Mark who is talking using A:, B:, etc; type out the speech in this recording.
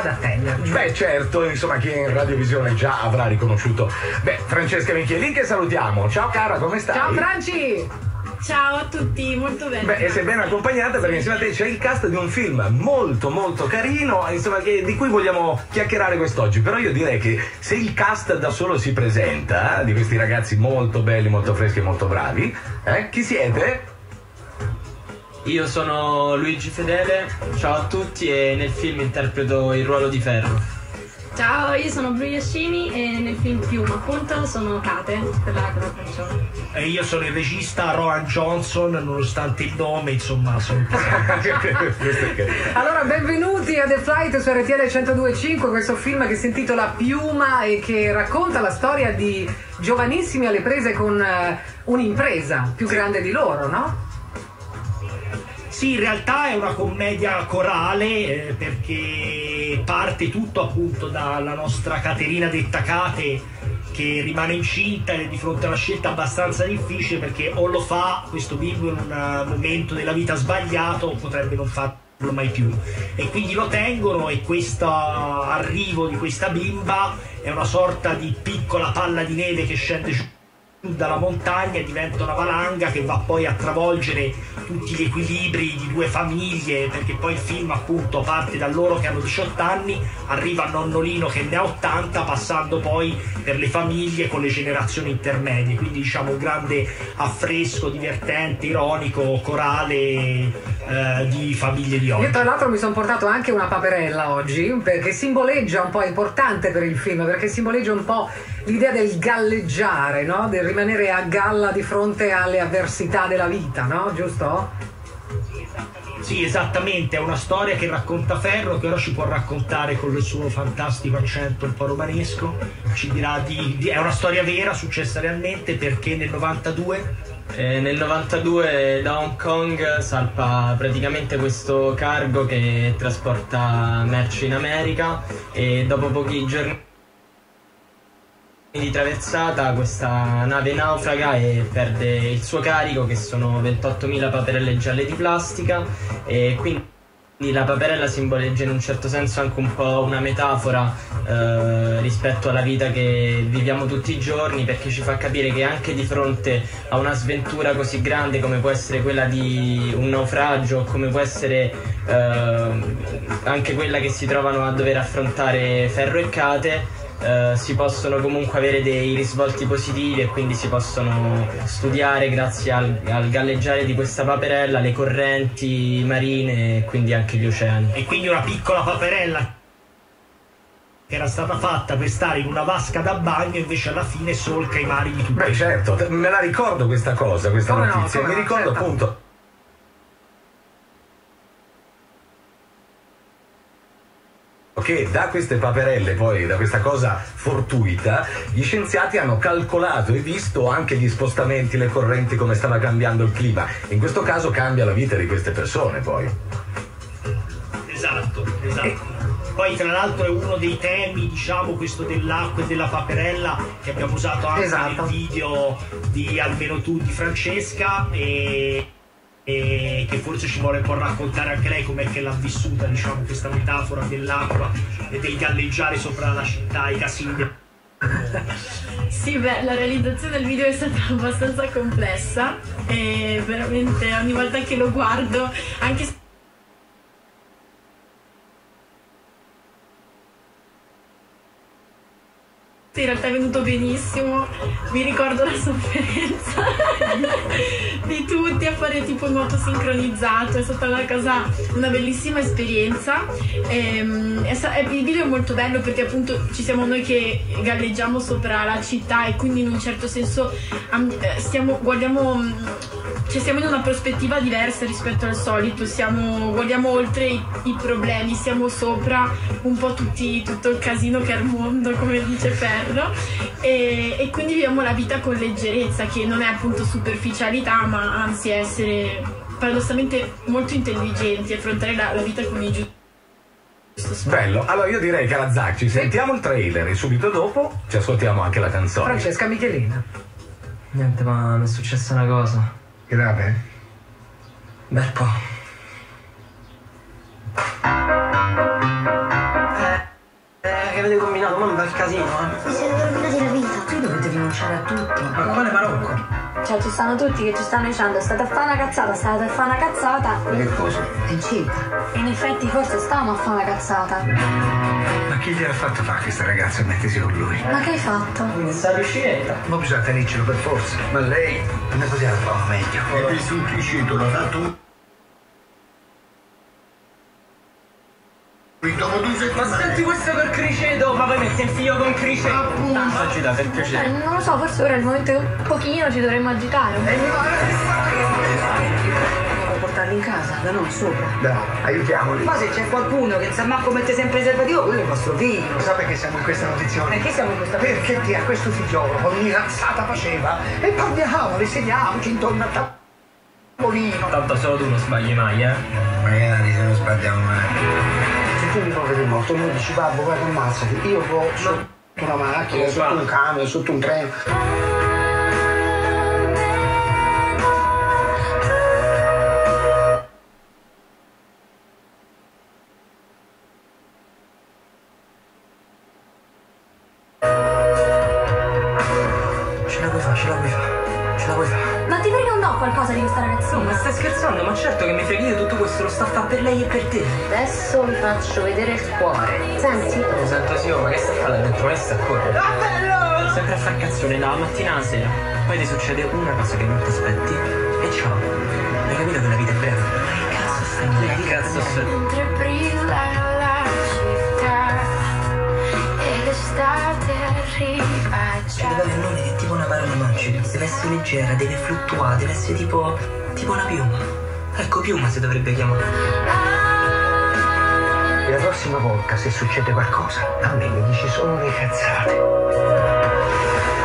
A: ad attenderci.
B: Beh, certo, insomma, chi è in radiovisione già avrà riconosciuto. Beh, Francesca Michielin che salutiamo. Ciao cara, come stai?
A: Ciao Franci!
C: Ciao a tutti, molto bene.
B: Beh, e sei ben accompagnata perché insieme a te c'è il cast di un film molto molto carino, insomma, che- di cui vogliamo chiacchierare quest'oggi. Però io direi che se il cast da solo si presenta, eh, di questi ragazzi molto belli, molto freschi e molto bravi, eh, chi siete?
D: Io sono Luigi Fedele, ciao a tutti e nel film interpreto il ruolo di Ferro.
C: Ciao, io sono Bru Yashimi e nel film Piuma, appunto, sono Kate, quella con la canzone.
E: E io sono il regista Rohan Johnson, nonostante il nome, insomma, sono
A: Allora, benvenuti a The Flight su RTL 1025, questo film che si intitola Piuma e che racconta la storia di giovanissimi alle prese con eh, un'impresa più grande di loro, no?
E: Sì, in realtà è una commedia corale eh, perché parte tutto appunto dalla nostra Caterina detta Cate che rimane incinta ed è di fronte a una scelta abbastanza difficile perché o lo fa questo bimbo in un eh, momento della vita sbagliato o potrebbe non farlo mai più. E quindi lo tengono e questo arrivo di questa bimba è una sorta di piccola palla di neve che scende giù dalla montagna diventa una valanga che va poi a travolgere tutti gli equilibri di due famiglie perché poi il film appunto parte da loro che hanno 18 anni arriva a nonnolino che ne ha 80 passando poi per le famiglie con le generazioni intermedie. Quindi diciamo un grande affresco divertente ironico corale eh, di famiglie di oggi
A: Io tra l'altro mi sono portato anche una paperella oggi perché simboleggia un po', è importante per il film, perché simboleggia un po' l'idea del galleggiare, no? Del rimanere a galla di fronte alle avversità della vita, no? Giusto?
E: Sì, esattamente, è una storia che racconta Ferro, che ora ci può raccontare con il suo fantastico accento un po' romanesco. Ci dirà di, di- è una storia vera, successa realmente, perché nel 92
D: E nel 92 da Hong Kong salpa praticamente questo cargo che trasporta merci in America e dopo pochi giorni di traversata questa nave naufraga e perde il suo carico che sono 28.000 paperelle gialle di plastica e quindi la paperella simboleggia in un certo senso anche un po' una metafora eh, rispetto alla vita che viviamo tutti i giorni perché ci fa capire che anche di fronte a una sventura così grande come può essere quella di un naufragio, come può essere eh, anche quella che si trovano a dover affrontare Ferro e Cate, eh, si possono comunque avere dei risvolti positivi e quindi si possono studiare grazie al, al galleggiare di questa paperella le correnti marine e quindi anche gli oceani.
E: e quindi una piccola paperella che era stata fatta per stare in una vasca da bagno invece alla fine solca i mari di tutti.
B: Beh, certo, me la ricordo questa cosa, questa
A: Come no,
B: notizia.
A: come
B: Mi
A: no,
B: ricordo
A: certo.
B: appunto. Che da queste paperelle, poi da questa cosa fortuita, gli scienziati hanno calcolato e visto anche gli spostamenti, le correnti, come stava cambiando il clima. In questo caso cambia la vita di queste persone, poi.
E: Esatto, esatto. Poi tra l'altro è uno dei temi, diciamo, questo dell'acqua e della paperella che abbiamo usato anche
A: Esatto.
E: nel video di Almeno tu di Francesca e, e che forse ci vuole un po' raccontare anche lei com'è che l'ha vissuta, diciamo, questa metafora dell'acqua e del galleggiare sopra la città, i casini.
C: Sì, beh, la realizzazione del video è stata abbastanza complessa e veramente ogni volta che lo guardo, anche se in realtà è venuto benissimo, mi ricordo la sofferenza di tutti a fare tipo nuoto sincronizzato, è stata una cosa, una bellissima esperienza. Ehm, sta- è- il video è molto bello perché appunto ci siamo noi che galleggiamo sopra la città e quindi in un certo senso eh, stiamo, guardiamo, mm, cioè siamo in una prospettiva diversa rispetto al solito, siamo, guardiamo oltre i, i problemi, siamo sopra un po' tutti, tutto il casino che è il mondo, come dice Ferro, e, e quindi viviamo la vita con leggerezza, che non è appunto superficialità, ma anzi essere paradossalmente molto intelligenti, affrontare la, la vita con i giusti.
B: Bello. Allora io direi, cara Zac, ci sentiamo il trailer e subito dopo ci ascoltiamo anche la canzone.
A: Francesca Michelina.
F: Niente, ma mi è successa una cosa.
B: Grave?
F: Bel po'. che avete combinato, ma un bel casino, eh.
G: Vi siete rovinati la vita.
F: Qui dovete rinunciare a tutto. Ma quale Marocco?
G: Cioè, ci stanno tutti che ci stanno dicendo state a fare una cazzata, state a fare una cazzata.
H: Che cosa?
A: È incinta.
G: In effetti forse stavamo a fare una cazzata.
H: Ma chi gliel'ha fatto fare questa ragazza a mettersi con lui?
G: Ma che hai fatto?
F: Quindi sta riuscita.
H: Ma bisogna tenercelo per forza. Ma lei non ne poteva fare meglio. E per sul cresciuto l'ha fatto. Dopo tu sei
F: Ma senti questo col il figlio con criceto. Appunto. Agita per
G: Eh,
F: piacere.
G: non lo so, forse ora è il momento che un pochino ci dovremmo agitare.
A: Devo portarli in casa, da noi sopra.
H: Dai, aiutiamoli.
A: Ma se c'è qualcuno che sa manco mette sempre il preservativo, quello è il vostro figlio.
H: Lo sa perché siamo in questa condizione?
A: Perché siamo in questa
H: Perché ti a questo figliolo ogni razzata faceva e parliamo, le sediamoci intorno al tavolino.
F: Tanto solo tu non sbagli mai, eh.
H: Magari se non sbagliamo mai. Tu mi vedere morto, mi dici babbo guarda ammazzati, io vado sotto una macchina, sotto un camion, sotto un treno.
F: Ce la puoi fare, ce la puoi fare. Ce la puoi fare.
G: Ma ti frega un no qualcosa di questa
F: No,
G: ragazzina?
F: ma stai scherzando? Ma certo che mi freghi io tutto questo lo sta a fare per lei e per te.
G: Adesso vi faccio vedere il cuore. Senti?
F: Lo sento sì, oh, ma che sta a fare là dentro? Questa a correre. Ah, bello! Sempre a far cazzone dalla mattina alla sera. Poi ti succede una cosa che non ti aspetti e ciao. Hai capito che la vita è breve? Ma che cazzo stai Che cazzo stai? Deve essere leggera, deve fluttuare, deve essere tipo. tipo una piuma. Ecco, piuma si dovrebbe chiamare.
H: E la prossima volta se succede qualcosa, a me mi dici solo le cazzate.